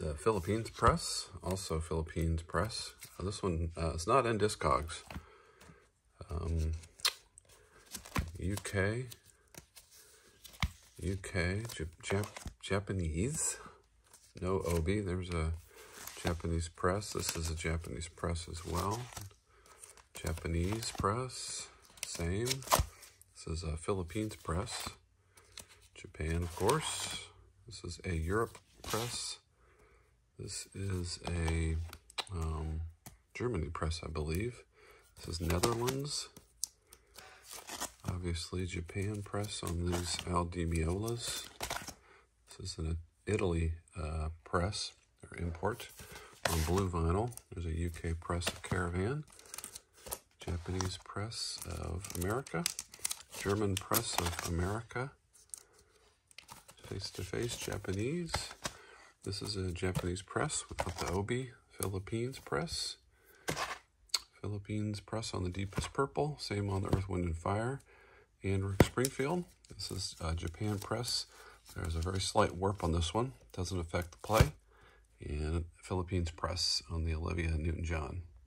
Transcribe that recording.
It's a Philippines press, also Philippines press. Uh, this one uh, is not in Discogs. Um, UK, UK, Jap Japanese, no Obi. There's a Japanese press. This is a Japanese press as well. Japanese press, same. This is a Philippines press. Japan, of course. This is a Europe press. This is a um, Germany press, I believe. This is Netherlands. Obviously, Japan press on these Al Di This is an Italy uh, press, or import, on blue vinyl. There's a UK press of Caravan. Japanese press of America. German press of America. Face-to-face -face Japanese. This is a Japanese press without the Obi. Philippines press. Philippines press on the deepest purple. Same on the Earth, Wind, and Fire. And Rick Springfield. This is uh, Japan press. There's a very slight warp on this one. Doesn't affect the play. And Philippines press on the Olivia Newton-John.